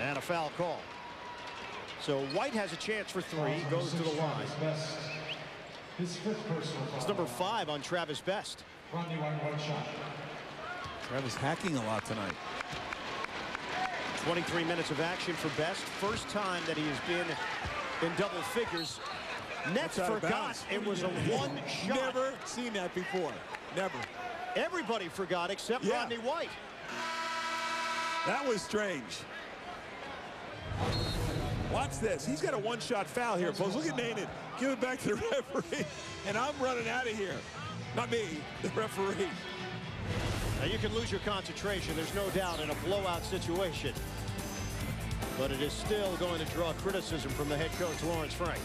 And a foul call. So White has a chance for three, goes to the line. It's number five on Travis Best. Travis hacking a lot tonight. 23 minutes of action for Best. First time that he has been in double figures. Nets forgot it was a one shot. Never seen that before. Never. Everybody forgot except Yeah. Rodney White. That was strange. Watch this. He's got a one-shot foul here. Folks, look at Nenad. Give it back to the referee. And I'm running out of here. Not me, the referee. Now you can lose your concentration, there's no doubt, in a blowout situation. But it is still going to draw criticism from the head coach, Lawrence Frank.